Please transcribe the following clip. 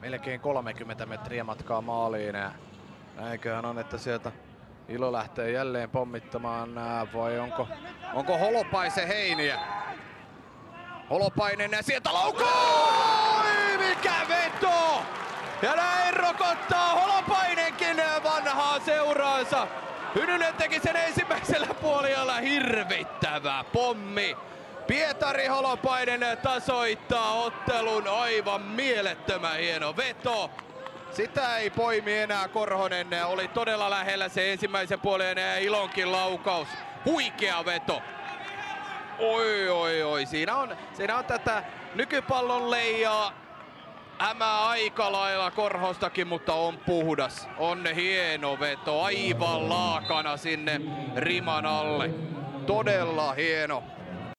melkein 30 metriä matkaa maaliin. Näinköhän on, että sieltä Ilo lähtee jälleen pommittamaan vai onko, onko Holopaisen heiniä? Holopainen sieltä laukoo! Mikä veto! Ja näin rokottaa Holopainenkin vanhaa seuraansa. Hynynen teki sen ensimmäisellä puolella hirvittävä pommi. Pietari Holopainen tasoittaa ottelun aivan mielettömän hieno veto. Sitä ei poimi enää Korhonen, oli todella lähellä se ensimmäisen puolen Ilonkin laukaus. Huikea veto. Oi, oi, oi. Siinä on, siinä on tätä nykypallon leijaa. Hämää aika lailla Korhostakin, mutta on puhdas. On hieno veto. Aivan laakana sinne riman alle. Todella hieno